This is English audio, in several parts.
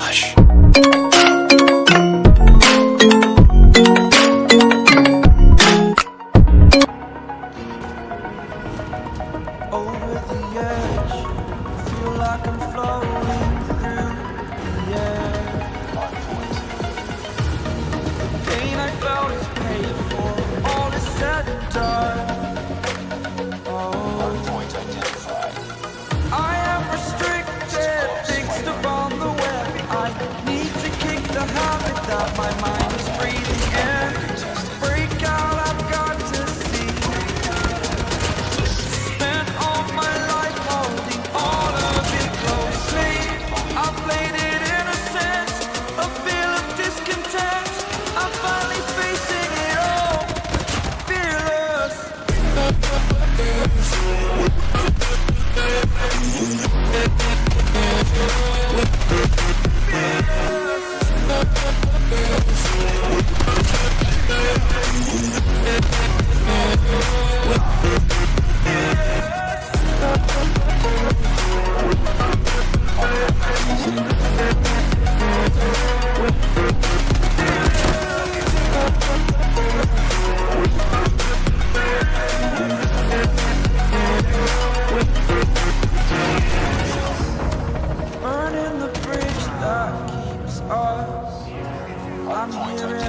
啊！嘘。up.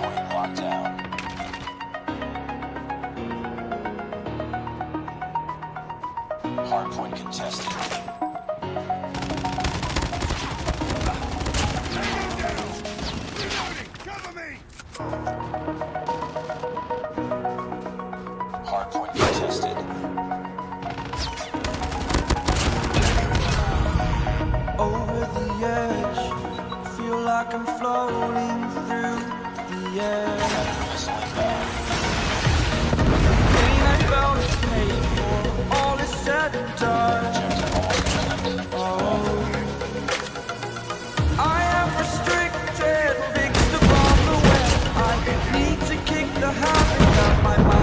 Point locked. Hardpoint contested. restricted, fixed above the web. I need to kick the habit out my mind.